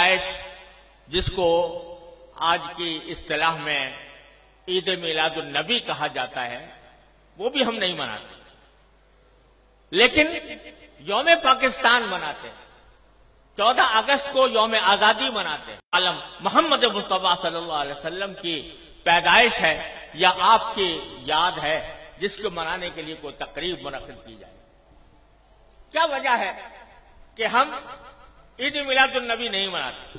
عائش جس کو آج کی اصطلاح میں عید میلاد النبی کہا جاتا ہے، وہ بھی ہم نہیں مناتے۔ لیکن یوم پاکستان مناتے ہیں۔ چودہ اگست کو یوم آزادی مناتے ہیں۔ عالم محمد مصطفیٰ صلی اللہ علیہ وسلم کی پیدائش ہے یا آپ کی یاد ہے، جس کو منانے کے لیے کوئی تقریب منعقد کی جائے۔ کیا وجہ ہے کہ ہم عید میلاد النبی نہیں مناتے،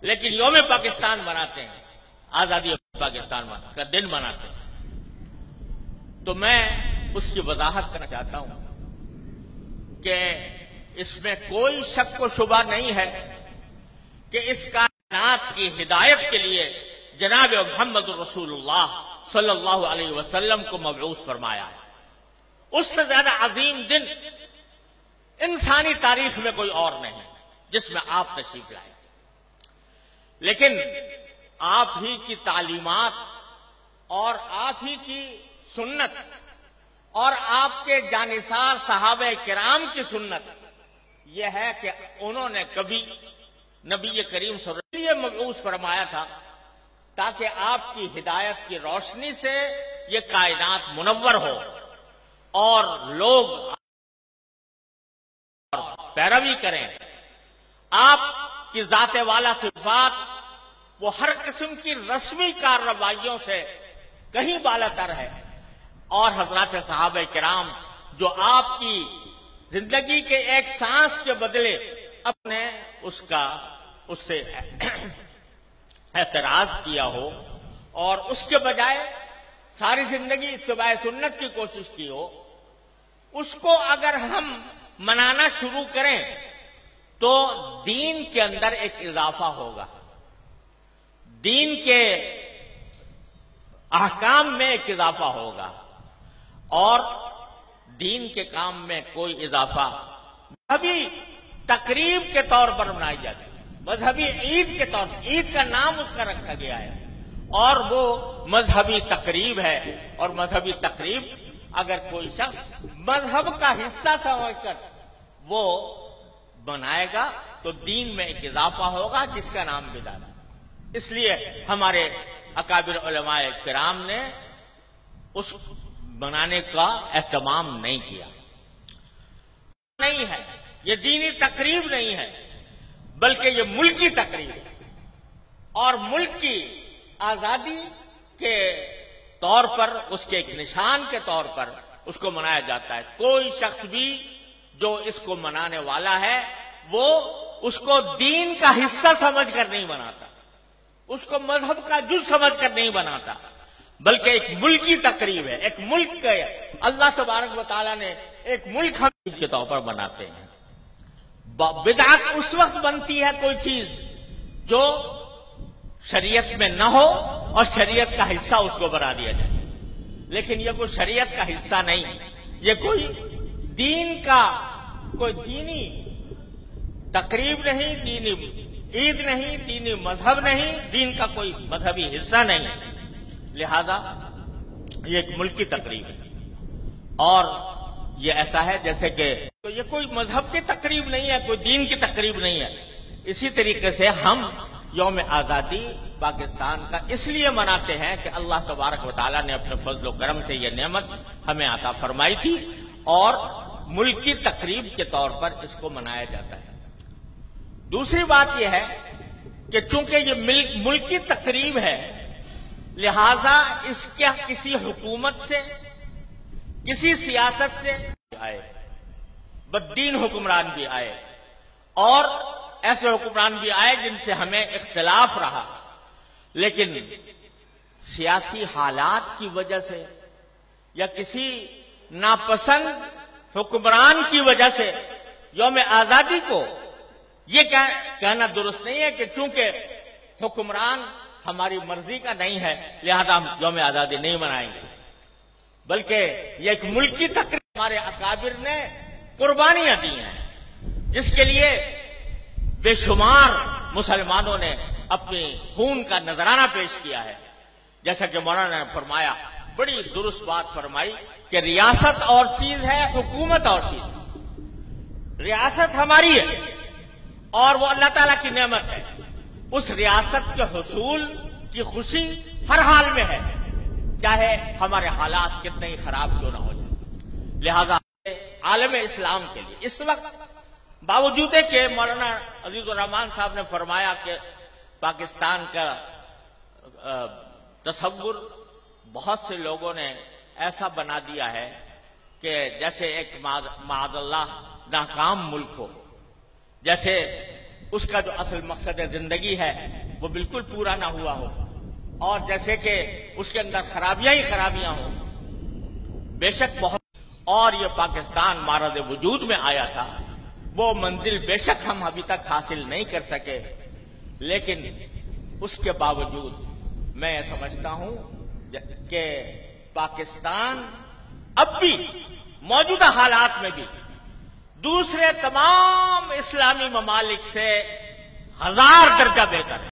لیکن یوم پاکستان مناتے ہیں، آزادی پاکستان کا دن مناتے ہیں۔ تو میں اس کی وضاحت کرنا چاہتا ہوں کہ اس میں کوئی شک و شبہ نہیں ہے کہ اس کائنات کی ہدایت کے لیے جناب محمد رسول اللہ صلی اللہ علیہ وسلم کو مبعوث فرمایا ہے۔ اس سے زیادہ عظیم دن انسانی تاریخ میں کوئی اور نہیں۔ جس میں آپ تشریف لائے۔ لیکن آپ ہی کی تعلیمات اور آپ ہی کی سنت اور آپ کے جانسار صحابہ کرام کی سنت، یہ ہے کہ انہوں نے کبھی نبی کریم صلی اللہ علیہ وسلم مبعوث فرمایا تھا تاکہ آپ کی ہدایت کی روشنی سے یہ کائنات منور ہو اور لوگ پیروی کریں۔ آپ کی ذات والا صفات وہ ہر قسم کی رسمی کارروائیوں سے کہیں بالا تر ہے۔ اور حضرات صحابہ کرام جو آپ کی زندگی کے ایک سانس کے بدلے اپنے اس کا، اس سے اعتراض کیا ہو اور اس کے بجائے ساری زندگی اتباع سنت کی کوشش کی ہو، اس کو اگر ہم منانا شروع کریں تو دین کے اندر ایک اضافہ ہوگا۔ دین کے احکام میں ایک اضافہ ہوگا اور دین کے کام میں کوئی اضافہ۔ مذہبی تقریب کے طور پر منائی جاتی ہے۔ مذہبی عید کے طور پر، عید کا نام اس کا رکھا گیا ہے۔ اور وہ مذہبی تقریب ہے۔ اور مذہبی تقریب اگر کوئی شخص مذہب کا حصہ سمجھ کر وہ بنائے گا تو دین میں ایک اضافہ ہوگا جس کا نام بدانا اس لیے ہمارے اکابر علماء کرام نے اس بنانے کا اہتمام نہیں کیا۔ نہیں ہے۔ یہ دینی تقریب نہیں ہے، بلکہ یہ ملکی تقریب ہے۔ اور ملک کی آزادی کے طور پر، اس کے ایک نشان کے طور پر اس کو منایا جاتا ہے۔ کوئی شخص بھی جو اس کو منانے والا ہے وہ اس کو دین کا حصہ سمجھ کر نہیں بناتا، اس کو مذہب کا جز سمجھ کر نہیں بناتا۔ بلکہ ایک ملکی تقریب ہے، ایک ملک کے اللہ تبارک و تعالیٰ نے ایک ملک ہم کے طور پر بناتے ہیں۔ بدعت اس وقت بنتی ہے کوئی چیز جو شریعت میں نہ ہو اور شریعت کا حصہ اس کو بنا دیا جائے۔ لیکن یہ کوئی شریعت کا حصہ نہیں، یہ کوئی دین کا، کوئی دینی تقریب نہیں دینی عید نہیں دینی مذہب نہیں، دین کا کوئی مذہبی حصہ نہیں۔ لہذا یہ ایک ملکی تقریب ہے۔ اور یہ ایسا ہے جیسے کہ تو یہ کوئی مذہب کی تقریب نہیں ہے، کوئی دین کی تقریب نہیں ہے۔ اسی طریقے سے ہم یوم آزادی پاکستان کا اس لیے مناتے ہیں کہ اللہ تبارک و تعالیٰ نے اپنے فضل و کرم سے یہ نعمت ہمیں عطا فرمائی تھی اور ملکی تقریب کے طور پر اس کو منایا جاتا ہے۔ دوسری بات یہ ہے کہ چونکہ یہ ملکی تقریب ہے، لہذا اس کے کسی حکومت سے، کسی سیاست سے آئے بدین حکمران بھی آئے، اور ایسے حکمران بھی آئے جن سے ہمیں اختلاف رہا۔ لیکن سیاسی حالات کی وجہ سے یا کسی ناپسند حکمران کی وجہ سے یوم آزادی کو یہ کہنا درست نہیں ہے کہ چونکہ حکمران ہماری مرضی کا نہیں ہے، لہذا ہم یوم آزادی نہیں منائیں گے۔ بلکہ یہ ایک ملکی تقریب ہمارے اکابر نے قربانیاں دی ہیں۔ جس کے لیے بے شمار مسلمانوں نے اپنی خون کا نذرانہ پیش کیا ہے۔ جیسا کہ مولانا نے فرمایا، بڑی درست بات فرمائی کہ ریاست اور چیز ہے، حکومت اور چیز۔ ریاست ہماری ہے۔ اور وہ اللہ تعالیٰ کی نعمت ہے۔ اس ریاست کے حصول کی خوشی ہر حال میں ہے۔ چاہے ہمارے حالات کتنے ہی خراب کیوں نہ ہو جائے لہذا عالم اسلام کے لیے اس وقت باوجود کہ مولانا عزیز الرحمان صاحب نے فرمایا کہ پاکستان کا تصور بہت سے لوگوں نے ایسا بنا دیا ہے کہ جیسے ایک معد اللہ ناکام ملک ہو۔ جیسے اس کا جو اصل مقصد زندگی ہے، وہ بالکل پورا نہ ہوا ہو۔ اور جیسے کہ اس کے اندر خرابیاں ہی خرابیاں ہوں۔ بے شک بہت۔ اور یہ پاکستان مارد وجود میں آیا تھا۔ وہ منزل بے شک ہم ابھی تک حاصل نہیں کر سکے۔ لیکن اس کے باوجود میں یہ سمجھتا ہوں کہ پاکستان اب بھی موجودہ حالات میں بھی دوسرے تمام اسلامی ممالک سے ہزار درجہ بہتر ہے۔